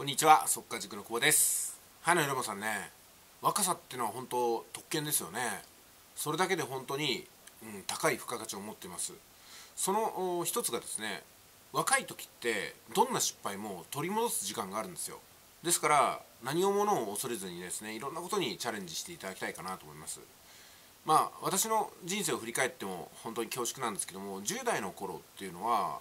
こんにちは速稼塾の久保です。花よもさんね若さってのは本当特権ですよね。それだけで本当に、うん、高い付加価値を持っています。その一つがですね若い時ってどんな失敗も取り戻す時間があるんですよ。ですから何をものを恐れずにですねいろんなことにチャレンジしていただきたいかなと思います。まあ私の人生を振り返っても本当に恐縮なんですけども10代の頃っていうのは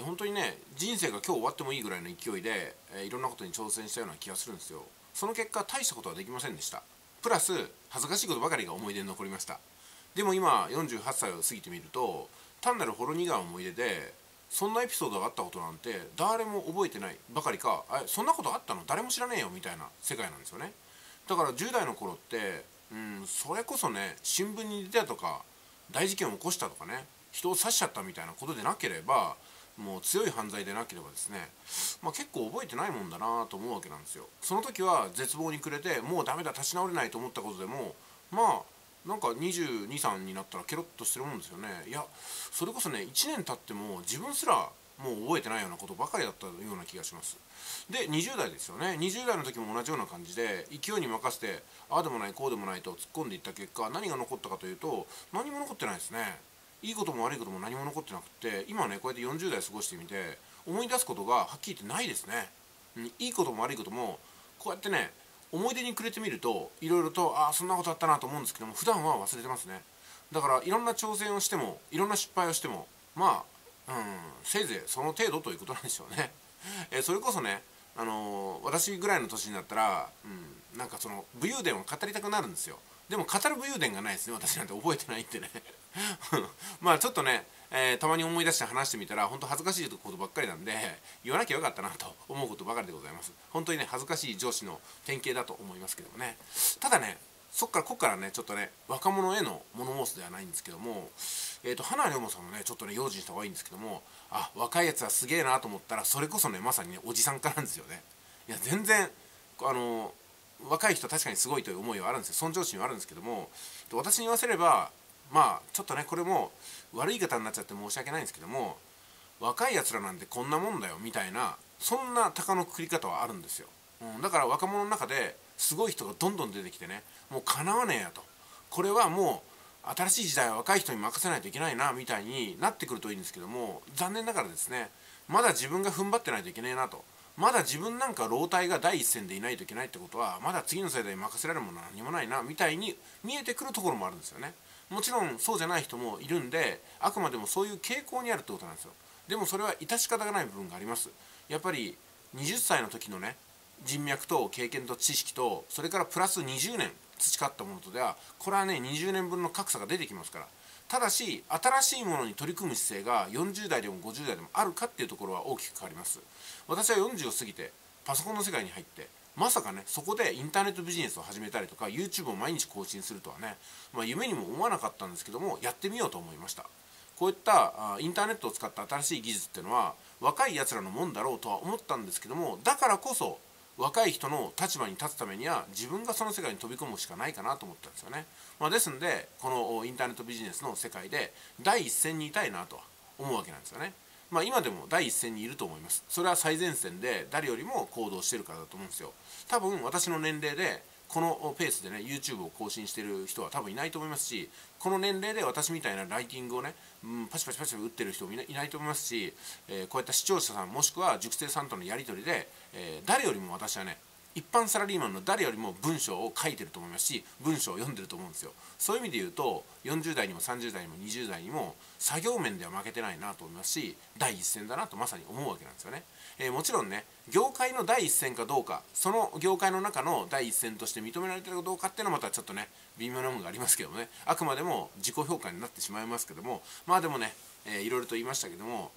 本当にね人生が今日終わってもいいぐらいの勢いで、えいろんなことに挑戦したような気がするんですよ。その結果大したことはできませんでした。プラス恥ずかしいことばかりが思い出に残りました。でも今48歳を過ぎてみると単なるほろ苦い思い出でそんなエピソードがあったことなんて誰も覚えてないばかりかえそんなことあったの？誰も知らねえよみたいな世界なんですよね。だから10代の頃ってうんそれこそね新聞に出たとか大事件を起こしたとかね人を刺しちゃったみたいなことでなければもう強い犯罪でなければですね、まあ、結構覚えてないもんだなと思うわけなんですよ。その時は絶望に暮れてもうダメだ立ち直れないと思ったことでもまあなんか223になったらケロッとしてるもんですよね。いやそれこそね1年経っても自分すらもう覚えてないようなことばかりだったような気がします。で20代ですよね。20代の時も同じような感じで勢いに任せてああでもないこうでもないと突っ込んでいった結果何が残ったかというと何も残ってないですね。いいことも悪いことも何も残ってなくて今ねこうやって40代過ごしてみて思い出すことがはっきり言ってないですね、うん、いいことも悪いこともこうやってね思い出にくれてみるといろいろとああそんなことあったなと思うんですけども普段は忘れてますね。だからいろんな挑戦をしてもいろんな失敗をしてもまあ、うん、せいぜいその程度ということなんでしょうね、えそれこそねあのー、私ぐらいの年になったら、うん、なんかその武勇伝を語りたくなるんですよ。でも語る武勇伝がないですね私なんて。覚えてないってね。まあちょっとね、えー、たまに思い出して話してみたら本当恥ずかしいことばっかりなんで言わなきゃよかったなと思うことばかりでございます。本当にね恥ずかしい上司の典型だと思いますけどもね。ただねそっからこっからねちょっとね若者への物申すではないんですけどもえっ、ー、と花龍馬さんもねちょっとね用心した方がいいんですけどもあ若いやつはすげえなと思ったらそれこそねまさにねおじさん化なんですよね。いや全然あの若い人確かにすごいという思いはあるんですよ。尊上心はあるんですけども私に言わせればまあちょっとねこれも悪い方になっちゃって申し訳ないんですけども若いやつらなんてこんなもんだよみたいなそんな鷹のくくり方はあるんですよ、うん、だから若者の中ですごい人がどんどん出てきてねもうかなわねえやと。これはもう新しい時代は若い人に任せないといけないなみたいになってくるといいんですけども残念ながらですねまだ自分が踏ん張ってないといけないなと。まだ自分なんか老体が第一線でいないといけないってことはまだ次の世代に任せられるものは何もないなみたいに見えてくるところもあるんですよね。もちろんそうじゃない人もいるんであくまでもそういう傾向にあるってことなんですよ。でもそれは致し方がない部分があります。やっぱり20歳の時のね人脈と経験と知識とそれからプラス20年培ったものとではこれはね20年分の格差が出てきますから。ただし新しいものに取り組む姿勢が40代でも50代でもあるかっていうところは大きく変わります。私は40を過ぎてパソコンの世界に入ってまさかねそこでインターネットビジネスを始めたりとか YouTube を毎日更新するとはね、まあ、夢にも思わなかったんですけどもやってみようと思いました。こういったインターネットを使った新しい技術っていうのは若いやつらのもんだろうとは思ったんですけどもだからこそ若い人の立場に立つためには自分がその世界に飛び込むしかないかなと思ったんですよね、まあ、ですんでこのインターネットビジネスの世界で第一線にいたいなとは思うわけなんですよね。まあ、今でも第一線にいると思います。それは最前線で誰よりも行動してるからだと思うんですよ。多分私の年齢でこのペースでね YouTube を更新してる人は多分いないと思いますしこの年齢で私みたいなライティングをね、うん、パシパシパシ打ってる人もいないと思いますし、えー、こういった視聴者さんもしくは熟成さんとのやり取りで、えー、誰よりも私はね一般サラリーマンの誰よりも文章を書いてると思いますし文章を読んでると思うんですよ。そういう意味で言うと40代にも30代にも20代にも作業面では負けてないなと思いますし第一線だなとまさに思うわけなんですよね、えー、もちろんね業界の第一線かどうかその業界の中の第一線として認められてるかどうかっていうのはまたちょっとね微妙なものがありますけどもね。あくまでも自己評価になってしまいますけども。まあでもねえー、いろいろと言いましたけども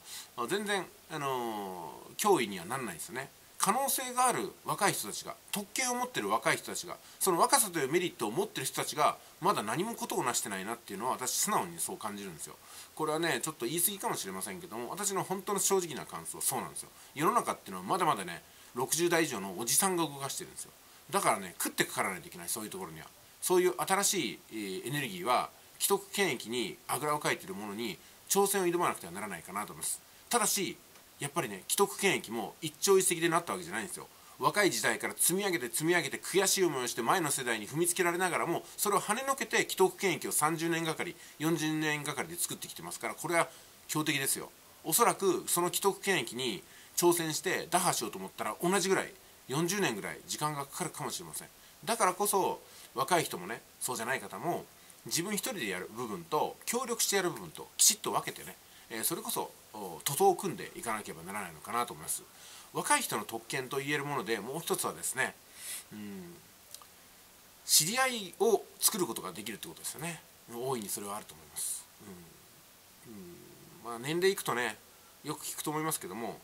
全然、あのー、脅威にはならないですよね。可能性がある若い人たちが特権を持ってる若い人たちがその若さというメリットを持ってる人たちがまだ何もことをなしてないなっていうのは私素直にそう感じるんですよ。これはねちょっと言い過ぎかもしれませんけども私の本当の正直な感想そうなんですよ。世の中っていうのはまだまだね60代以上のおじさんが動かしてるんですよ。だからね食ってかからないといけないそういうところには。そういう新しいエネルギーは既得権益にあぐらをかいてるものに挑戦を挑まなくてはならないかなと思います。ただしやっぱりね既得権益も一朝一夕でなったわけじゃないんですよ。若い時代から積み上げて積み上げて悔しい思いをして前の世代に踏みつけられながらもそれを跳ねのけて既得権益を30年がかり40年がかりで作ってきてますからこれは強敵ですよ。おそらくその既得権益に挑戦して打破しようと思ったら同じぐらい40年ぐらい時間がかかるかもしれません。だからこそ若い人もねそうじゃない方も自分一人でやる部分と協力してやる部分ときちっと分けてね、えそれこそ徒党を組んでいかなければならないのかなと思います。若い人の特権と言えるものでもう一つはですねうん知り合いを作ることができるってことですよね。大いにそれはあると思います、うんうんまあ、年齢いくとねよく聞くと思いますけども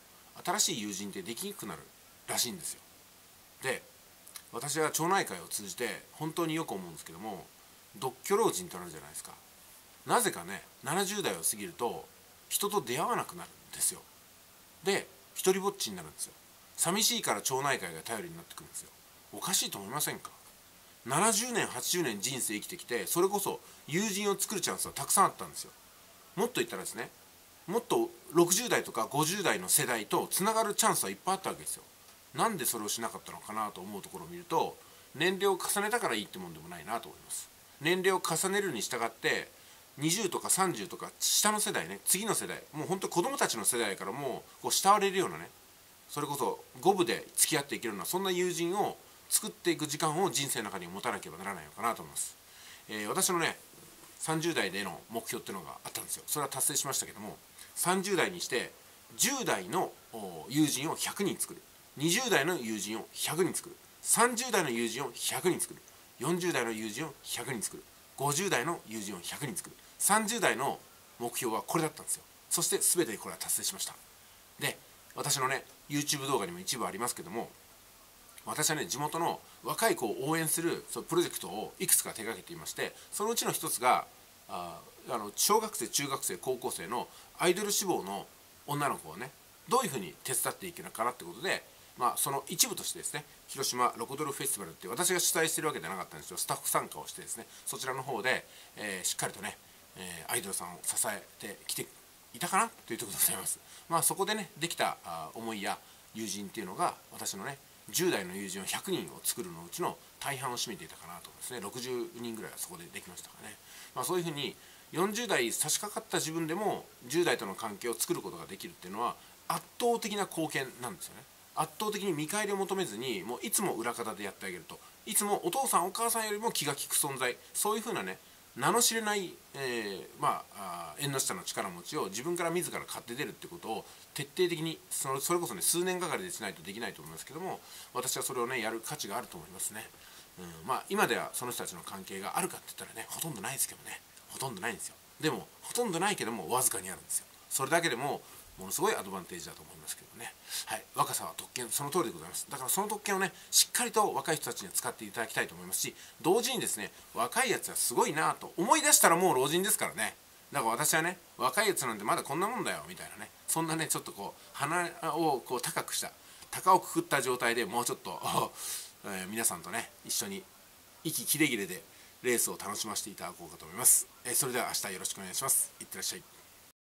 新しい友人ってできにくくなるらしいんですよ。で私は町内会を通じて本当によく思うんですけども独居老人となるじゃないですか。なぜかね70代を過ぎると人と出会わなくなるんですよ。で一人ぼっちになるんですよ。寂しいから町内会が頼りになってくるんですよ。おかしいと思いませんか？70年80年人生生きてきてそれこそ友人を作るチャンスはたくさんあったんですよ。もっと言ったらですねもっと60代とか50代の世代とつながるチャンスはいっぱいあったわけですよ。なんでそれをしなかったのかなと思うところを見ると年齢を重ねたからいいってもんでもないなと思います。年齢を重ねるに従って20とか30とか下の世代ね。次の世代。もう本当子供たちの世代からもうこう慕われるようなね。それこそ五分で付き合っていけるようなそんな友人を作っていく時間を人生の中に持たなければならないのかなと思います、えー、私のね30代での目標っていうのがあったんですよ。それは達成しましたけども30代にして10代の友人を100人作る。20代の友人を100人作る。30代の友人を100人作る。40代の友人を100人作る。50代の友人を100人作る。30代の目標はこれだったんですよ。そして全てこれは達成しました。で私のね YouTube 動画にも一部ありますけども私はね地元の若い子を応援するそのプロジェクトをいくつか手がけていましてそのうちの一つがああの小学生中学生高校生のアイドル志望の女の子をねどういうふうに手伝っていけるかなってことでまあ、その一部としてですね広島ロコドルフェスティバルって私が主催してるわけではなかったんですよ。スタッフ参加をしてですねそちらの方で、えー、しっかりとね、えー、アイドルさんを支えてきていたかなというところでございます。まあそこでねできたあ思いや友人っていうのが私のね10代の友人を100人を作るのうちの大半を占めていたかなと思うんですね。60人ぐらいはそこでできましたからね、まあ、そういうふうに40代差し掛かった自分でも10代との関係を作ることができるっていうのは圧倒的な貢献なんですよね。圧倒的に見返りを求めずにもういつも裏方でやってあげると。いつもお父さんお母さんよりも気が利く存在。そういうふうなね名の知れない、えー、まあ縁の下の力持ちを自分から自ら買って出るってことを徹底的にそのそれこそね数年がかりでしないとできないと思いますけども私はそれをねやる価値があると思いますね、うん、まあ今ではその人たちの関係があるかって言ったらねほとんどないですけどね。ほとんどないんですよ。でもほとんどないけどもわずかにあるんですよ。それだけでもものすごいアドバンテージだと思いますけどね、はい、若さは特権その通りでございます。だからその特権をねしっかりと若い人たちに使っていただきたいと思いますし同時にですね若いやつはすごいなと思い出したらもう老人ですからね。だから私はね若いやつなんてまだこんなもんだよみたいなね。そんなねちょっとこう鼻をこう高くした高をくくった状態でもうちょっと、えー、皆さんとね一緒に息切れ切れでレースを楽しませていただこうかと思います、えー、それでは明日よろしくお願いします。いってらっしゃい。